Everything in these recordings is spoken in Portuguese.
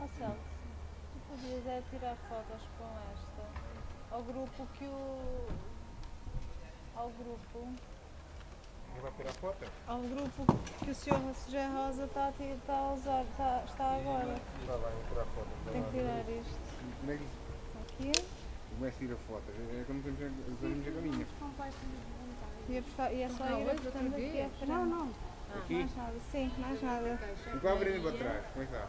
Ó Celso, tu podias é tirar fotos com esta. Ao grupo que o. Ao grupo. Quem vai tirar foto? Ao grupo que o senhor José Rosa está a, está a usar, está, está agora. Vai lá, vou tirar foto. Tem que tirar isto. Como é que Aqui. como é que tira fotos? É como temos a- usamos a galinha. E é, e é só Não, ir apertando aqui à frente. Não, não. Aqui? Mais nada. Sim, mais nada. E qual a avenida para trás? Como é que está?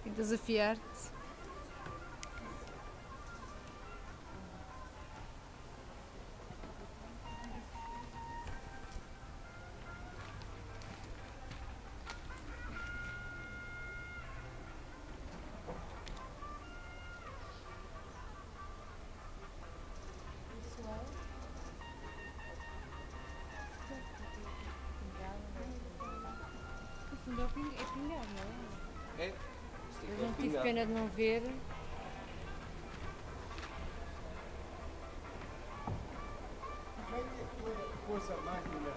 desafiar-te. Pena de não ver. Pôs a máquina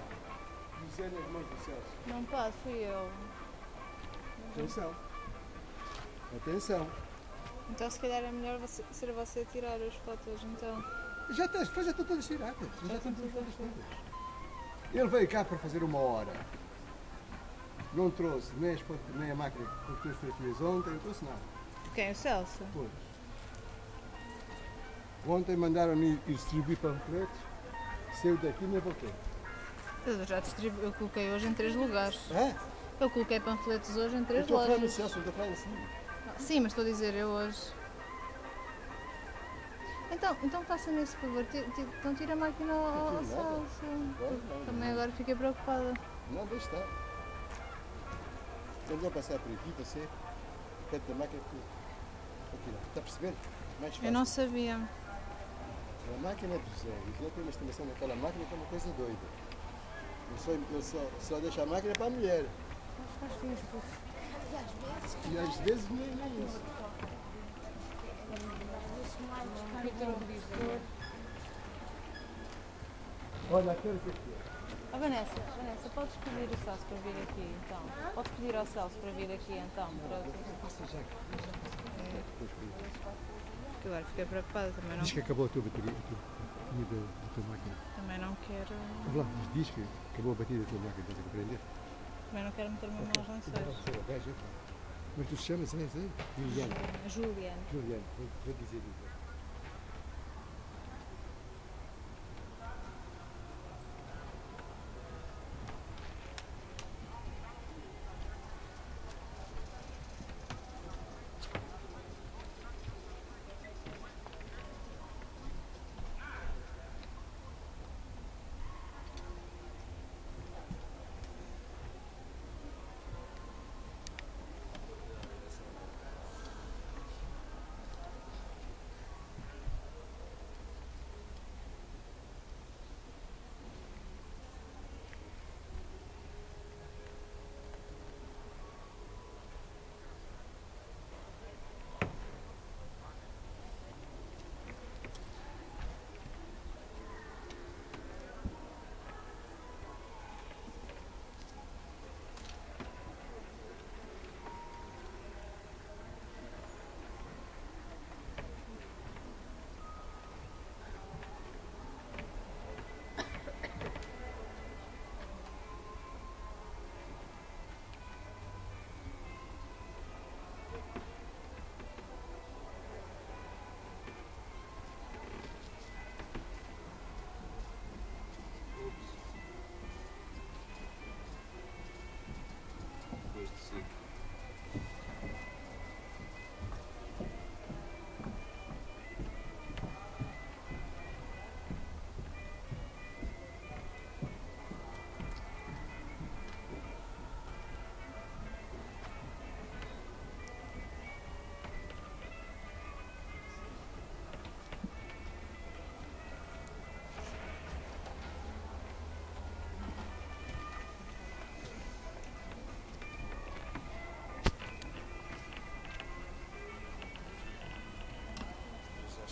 mãos do Celso. Não pode, fui eu. Atenção. Atenção. Então se calhar é melhor você, ser você a tirar as fotos então. Já está, já estão todas tiradas. Já estão todas todas. Ele veio cá para fazer uma hora. Não trouxe nem, as nem a máquina com as tuas fotografias ontem, não trouxe nada. Quem? O Celso? Pois. Ontem mandaram-me ir distribuir panfletos. Saiu daqui nem voltei. Eu já distribu... eu coloquei hoje em três lugares. É? Eu coloquei panfletos hoje em Eu três estou no lojas. Celso, eu estou falar assim. Sim, mas estou a dizer eu hoje. Então, então faça-me esse favor, então tira a máquina ao, ao. Celso. Também agora fiquei preocupada. Não, deixa estar. Estamos a passar por aqui, você, perto da máquina, que aqui lá. Está a perceber? Mais fácil. Eu não sabia. A máquina do Zé, o Zé tem uma estimação daquela máquina que é uma coisa doida. Ele só, ele só, só deixa a máquina para a mulher. E às vezes nem, nem isso. Olha, aquele que aqui. Oh, Vanessa, Vanessa, podes pedir o Celso para vir aqui então? Podes pedir ao Celso para vir aqui então? Para... Porque agora fiquei preocupada, também não, Diz que acabou a tua bateria, a tua, a tua máquina. também não quero. Olha lá, mas diz que acabou a bateria da tua máquina, estás a compreender? Também não quero meter-me em maus lençóis. Veja, Mas tu chamas, não é? Juliana. Juliana. Juliana, vou, vou dizer isso.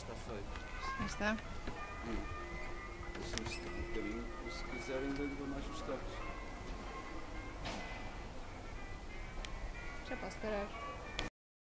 Feito. Aí está. Deixa-me estar um bocadinho, se quiserem ainda lhe dou mais os toques. Já posso parar.